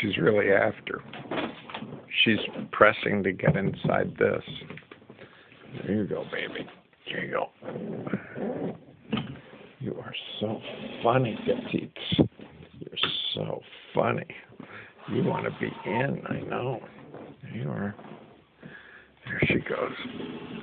she's really after. She's pressing to get inside this. There you go, baby. There you go. You are so funny, Petites. You're so funny. You want to be in, I know. There you are. There she goes.